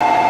you.